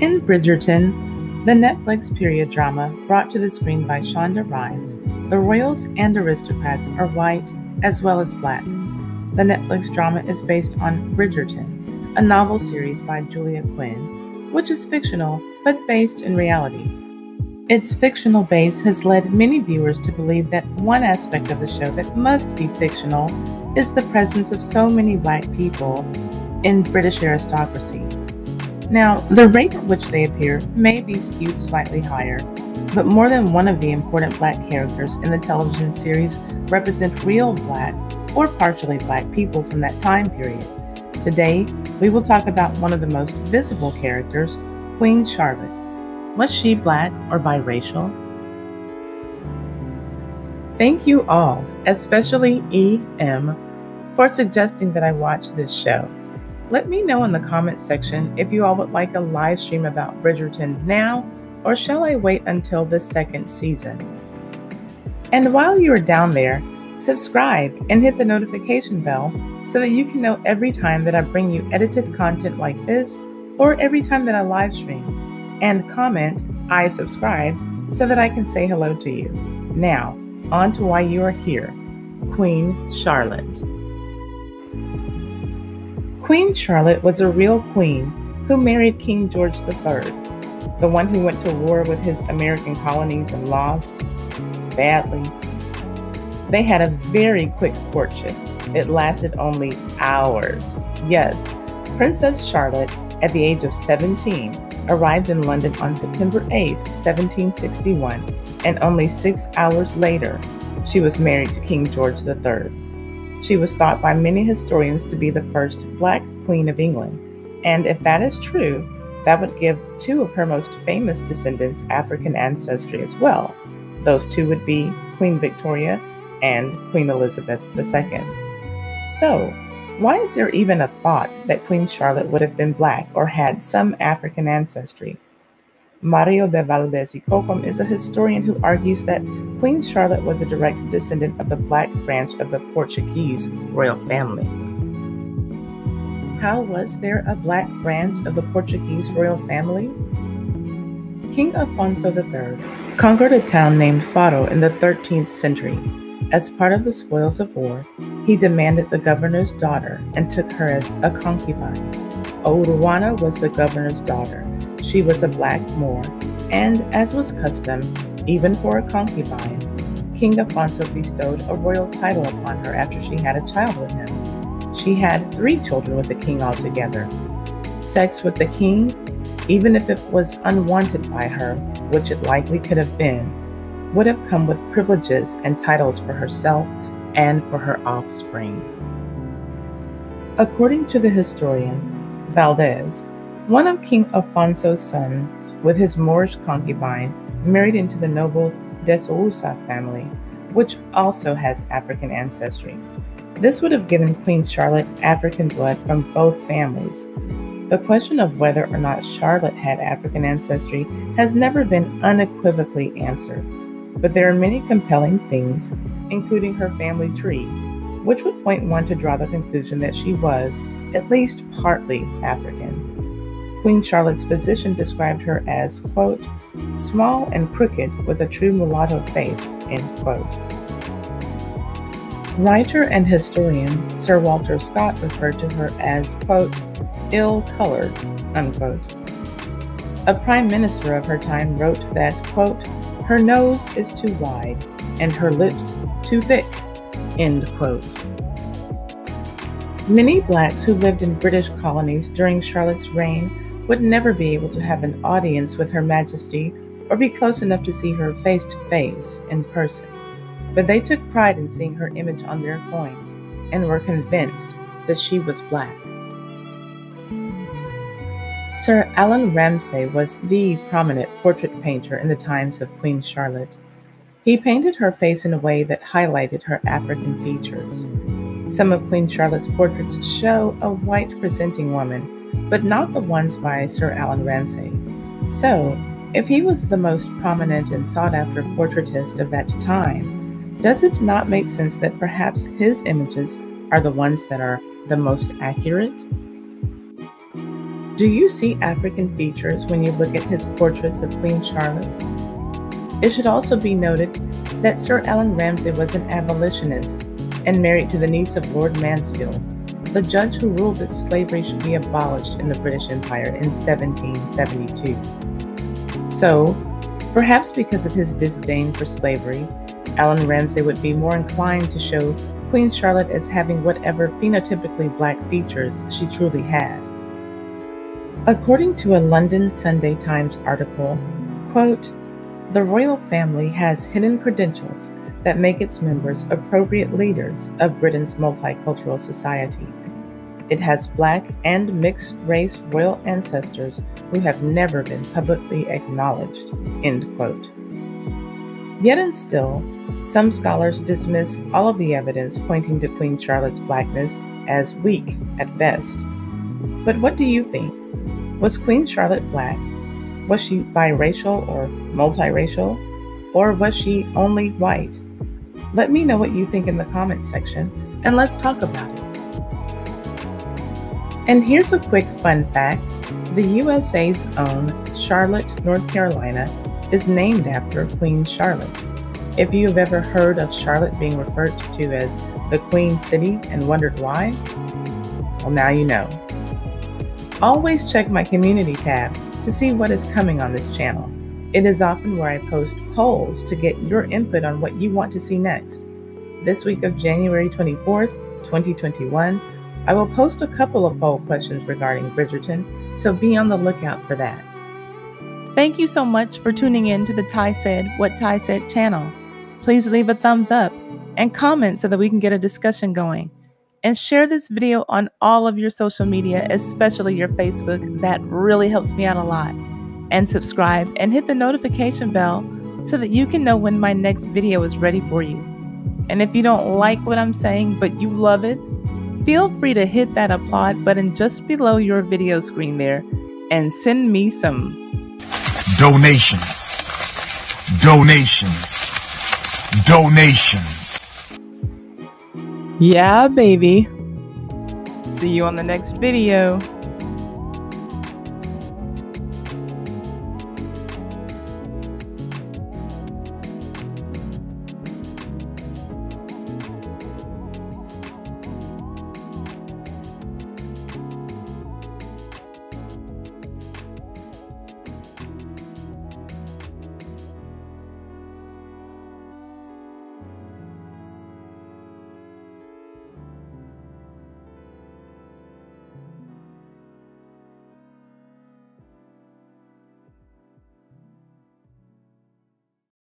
In Bridgerton, the Netflix period drama brought to the screen by Shonda Rhimes, the royals and aristocrats are white as well as black. The Netflix drama is based on Bridgerton, a novel series by Julia Quinn, which is fictional but based in reality. Its fictional base has led many viewers to believe that one aspect of the show that must be fictional is the presence of so many black people in British aristocracy. Now, the rate at which they appear may be skewed slightly higher, but more than one of the important black characters in the television series represent real black or partially black people from that time period. Today, we will talk about one of the most visible characters, Queen Charlotte. Was she black or biracial? Thank you all, especially E.M., for suggesting that I watch this show. Let me know in the comments section if you all would like a live stream about Bridgerton now, or shall I wait until the second season? And while you are down there, subscribe and hit the notification bell so that you can know every time that I bring you edited content like this or every time that I live stream. And comment, I subscribed, so that I can say hello to you. Now, on to why you are here Queen Charlotte. Queen Charlotte was a real queen who married King George III, the one who went to war with his American colonies and lost badly. They had a very quick courtship. It lasted only hours. Yes, Princess Charlotte, at the age of 17, arrived in London on September 8, 1761, and only six hours later, she was married to King George III. She was thought by many historians to be the first black queen of England, and if that is true, that would give two of her most famous descendants African ancestry as well. Those two would be Queen Victoria and Queen Elizabeth II. So, why is there even a thought that Queen Charlotte would have been black or had some African ancestry? Mario de Valdez y Cocom is a historian who argues that Queen Charlotte was a direct descendant of the black branch of the Portuguese royal family. How was there a black branch of the Portuguese royal family? King Afonso III conquered a town named Faro in the 13th century. As part of the spoils of war, he demanded the governor's daughter and took her as a concubine. Ouruana was the governor's daughter she was a black Moor, and as was custom, even for a concubine, King Afonso bestowed a royal title upon her after she had a child with him. She had three children with the king altogether. Sex with the king, even if it was unwanted by her, which it likely could have been, would have come with privileges and titles for herself and for her offspring. According to the historian Valdez, one of King Afonso's sons, with his Moorish concubine, married into the noble de Sousa family, which also has African ancestry. This would have given Queen Charlotte African blood from both families. The question of whether or not Charlotte had African ancestry has never been unequivocally answered, but there are many compelling things, including her family tree, which would point one to draw the conclusion that she was, at least partly, African. Queen Charlotte's physician described her as, quote, small and crooked with a true mulatto face, end quote. Writer and historian Sir Walter Scott referred to her as, quote, ill colored, unquote. A prime minister of her time wrote that, quote, her nose is too wide and her lips too thick, end quote. Many blacks who lived in British colonies during Charlotte's reign would never be able to have an audience with Her Majesty or be close enough to see her face to face in person. But they took pride in seeing her image on their coins and were convinced that she was black. Sir Allan Ramsay was the prominent portrait painter in the times of Queen Charlotte. He painted her face in a way that highlighted her African features. Some of Queen Charlotte's portraits show a white presenting woman but not the ones by Sir Allan Ramsay. So, if he was the most prominent and sought after portraitist of that time, does it not make sense that perhaps his images are the ones that are the most accurate? Do you see African features when you look at his portraits of Queen Charlotte? It should also be noted that Sir Allan Ramsay was an abolitionist and married to the niece of Lord Mansfield, the judge who ruled that slavery should be abolished in the British Empire in 1772. So, perhaps because of his disdain for slavery, Allan Ramsay would be more inclined to show Queen Charlotte as having whatever phenotypically black features she truly had. According to a London Sunday Times article, quote, the royal family has hidden credentials that make its members appropriate leaders of Britain's multicultural society. It has black and mixed race royal ancestors who have never been publicly acknowledged. End quote. Yet and still, some scholars dismiss all of the evidence pointing to Queen Charlotte's blackness as weak at best. But what do you think? Was Queen Charlotte black? Was she biracial or multiracial? Or was she only white? Let me know what you think in the comments section and let's talk about it. And here's a quick fun fact the USA's own Charlotte, North Carolina is named after Queen Charlotte. If you have ever heard of Charlotte being referred to as the Queen City and wondered why, well, now you know. Always check my community tab to see what is coming on this channel. It is often where I post polls to get your input on what you want to see next. This week of January 24th, 2021, I will post a couple of poll questions regarding Bridgerton, so be on the lookout for that. Thank you so much for tuning in to the Ti Said What Ti Said channel. Please leave a thumbs up and comment so that we can get a discussion going. And share this video on all of your social media, especially your Facebook. That really helps me out a lot. And subscribe and hit the notification bell so that you can know when my next video is ready for you. And if you don't like what I'm saying but you love it, feel free to hit that applaud button just below your video screen there and send me some donations. Donations. Donations. Yeah, baby. See you on the next video.